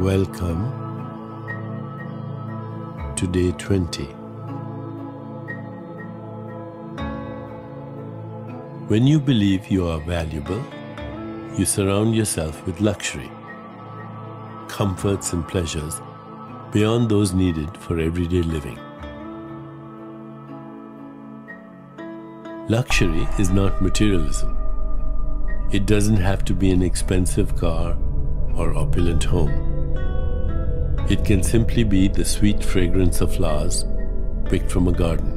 Welcome to day 20. When you believe you are valuable, you surround yourself with luxury, comforts, and pleasures beyond those needed for everyday living. Luxury is not materialism. It doesn't have to be an expensive car or opulent home. It can simply be the sweet fragrance of flowers picked from a garden,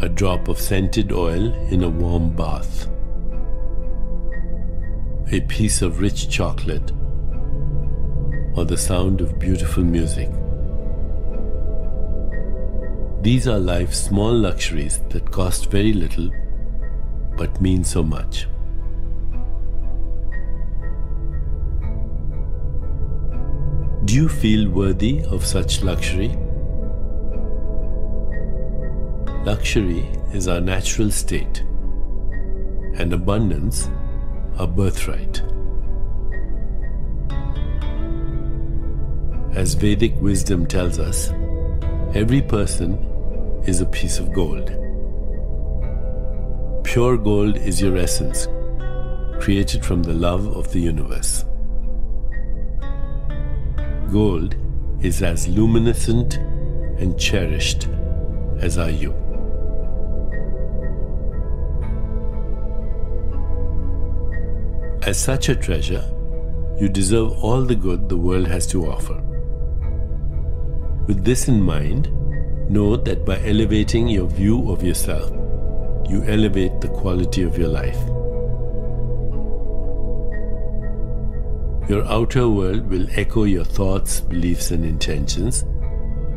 a drop of scented oil in a warm bath, a piece of rich chocolate, or the sound of beautiful music. These are life's small luxuries that cost very little but mean so much. Do you feel worthy of such luxury? Luxury is our natural state, and abundance our birthright. As Vedic wisdom tells us, every person is a piece of gold. Pure gold is your essence, created from the love of the universe. Gold is as luminescent and cherished as are you. As such a treasure, you deserve all the good the world has to offer. With this in mind, know that by elevating your view of yourself, you elevate the quality of your life. Your outer world will echo your thoughts, beliefs, and intentions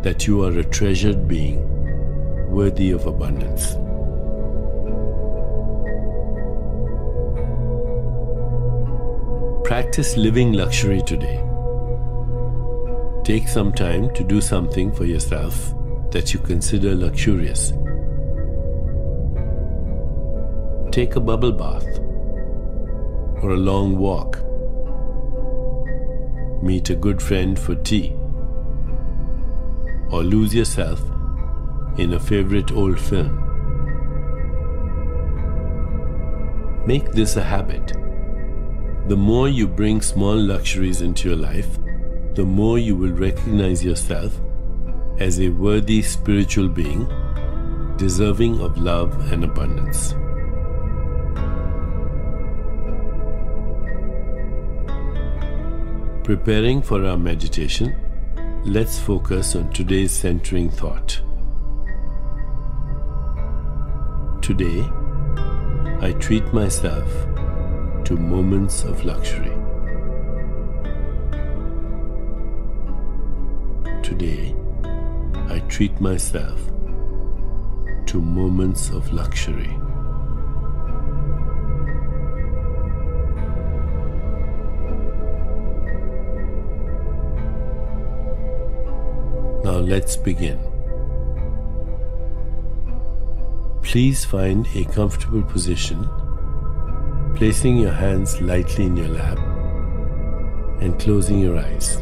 that you are a treasured being worthy of abundance. Practice living luxury today. Take some time to do something for yourself that you consider luxurious. Take a bubble bath or a long walk. Meet a good friend for tea or lose yourself in a favorite old film. Make this a habit. The more you bring small luxuries into your life, the more you will recognize yourself as a worthy spiritual being, deserving of love and abundance. Preparing for our meditation, let's focus on today's centering thought. Today, I treat myself to moments of luxury. Today, I treat myself to moments of luxury. Let's begin. Please find a comfortable position placing your hands lightly in your lap and closing your eyes.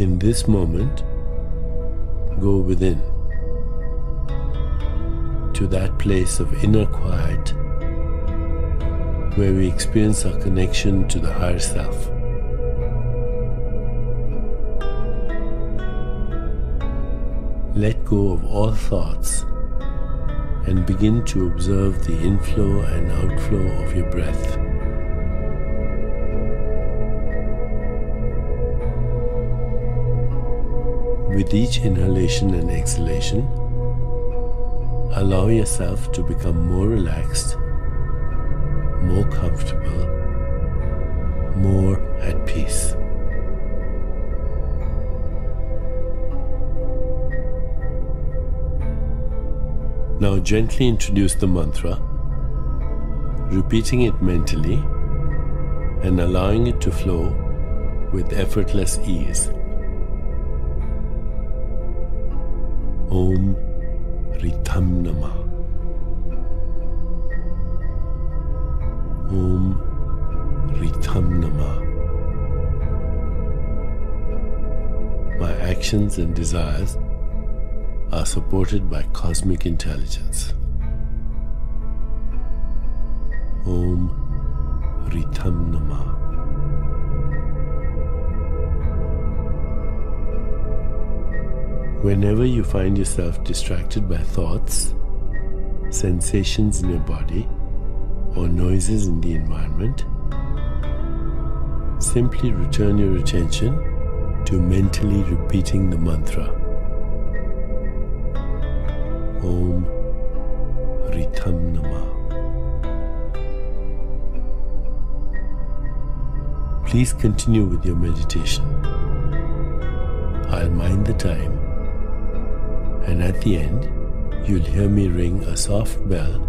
In this moment, go within to that place of inner quiet where we experience our connection to the higher self. Let go of all thoughts and begin to observe the inflow and outflow of your breath. With each inhalation and exhalation, allow yourself to become more relaxed, more comfortable, more at peace. gently introduce the mantra, repeating it mentally and allowing it to flow with effortless ease. Om Ritam Nama. Om Ritam Nama. My actions and desires are supported by cosmic intelligence. Om Ritam Namah. Whenever you find yourself distracted by thoughts, sensations in your body, or noises in the environment, simply return your attention to mentally repeating the mantra Om Ritam Namah. Please continue with your meditation. I'll mind the time and at the end, you'll hear me ring a soft bell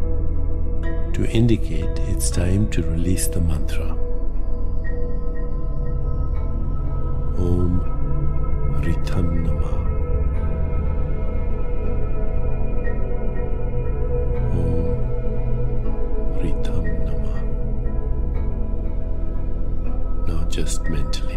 to indicate it's time to release the mantra. Om Ritam Namah. Now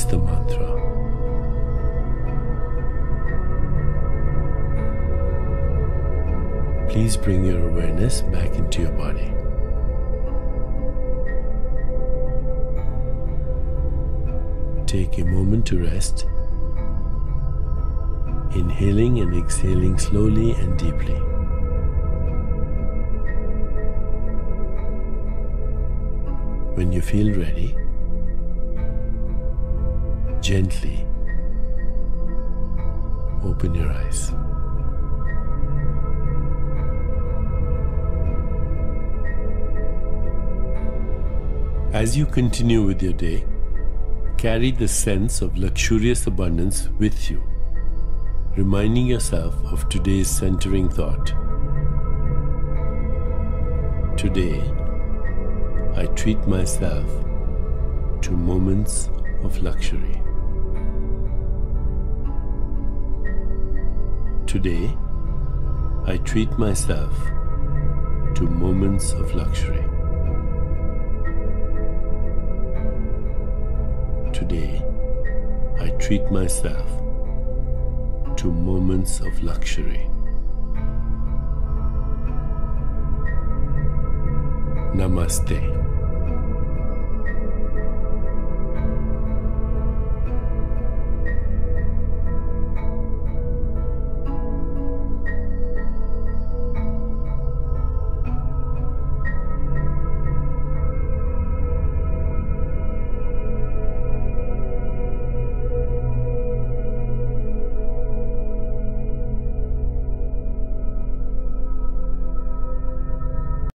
release the mantra. Please bring your awareness back into your body. Take a moment to rest, inhaling and exhaling slowly and deeply. When you feel ready, gently open your eyes. As you continue with your day, carry the sense of luxurious abundance with you, reminding yourself of today's centering thought. Today, I treat myself to moments of luxury. Today, I treat myself to moments of luxury. Today, I treat myself to moments of luxury. Namaste.